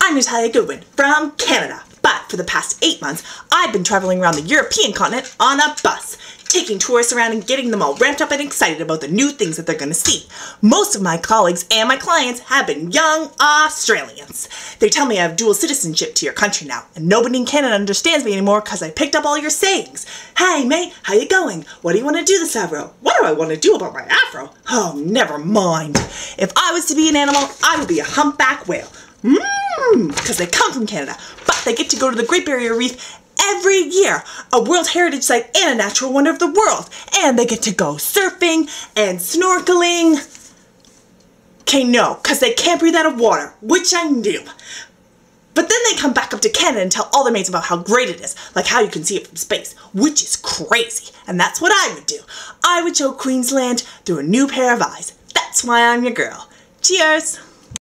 I'm Natalia Goodwin from Canada. But for the past eight months, I've been traveling around the European continent on a bus, taking tourists around and getting them all ramped up and excited about the new things that they're going to see. Most of my colleagues and my clients have been young Australians. They tell me I have dual citizenship to your country now, and nobody in Canada understands me anymore because I picked up all your sayings. Hey mate, how you going? What do you want to do this afro? What do I want to do about my afro? Oh, never mind. If I was to be an animal, I would be a humpback whale. Mmm, because they come from Canada, but they get to go to the Great Barrier Reef every year, a World Heritage Site and a natural wonder of the world, and they get to go surfing and snorkeling. Okay, no, because they can't breathe out of water, which I knew. But then they come back up to Canada and tell all their mates about how great it is, like how you can see it from space, which is crazy. And that's what I would do. I would show Queensland through a new pair of eyes. That's why I'm your girl. Cheers!